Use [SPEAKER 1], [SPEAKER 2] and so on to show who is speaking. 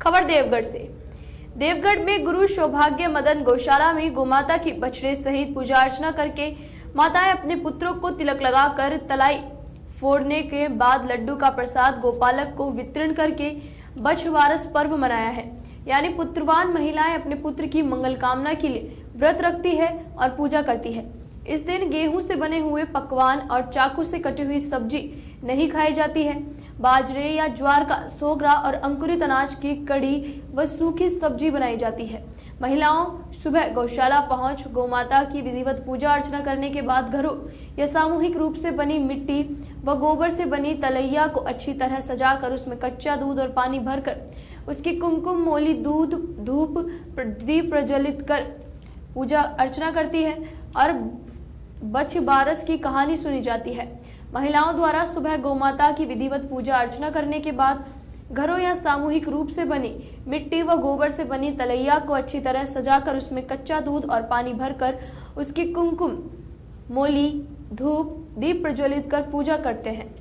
[SPEAKER 1] खबर देवगढ़ से। देवगढ़ में गुरु सौभाग्य मदन गौशाला में गोमाता की बछड़े सहित पूजा अर्चना करके माताएँ अपने पुत्रों को तिलक लगाकर तलाई फोड़ने के बाद लड्डू का प्रसाद गोपालक को वितरण करके बछवारस पर्व मनाया है। यानी पुत्रवान महिलाएँ अपने पुत्र की मंगल कामना के लिए व्रत रखती है और पूजा करती है। इस दिन गेहूँ से बने हुए पकवान और चाकू से कटी हुई सब्ज़ी नहीं खाई जाती है। बाजरे या ज्वार का सोगरा और अंकुरित अनाज की कड़ी व सूखी सब्ज़ी बनाई जाती है। महिलाओं सुबह गौशाला पहुँच, गौमाता की विधिवत पूजा अर्चना करने के बाद घरों या सामूहिक रूप से बनी मिट्टी व गोबर से बनी तलैया को अच्छी तरह सजाकर उसमें कच्चा दूध और पानी भरकर उसकी कुमकुम मोली दूध, धूप दीप प्रज्वलित कर पूजा अर्चना करती है और बछ बारस की कहानी सुनी जाती है। महिलाओं द्वारा सुबह गौमाता की विधिवत पूजा अर्चना करने के बाद घरों या सामूहिक रूप से बनी मिट्टी व गोबर से बनी तलैया को अच्छी तरह सजाकर उसमें कच्चा दूध और पानी भरकर उसकी कुमकुम मोली, धूप, दीप प्रज्वलित कर पूजा करते हैं।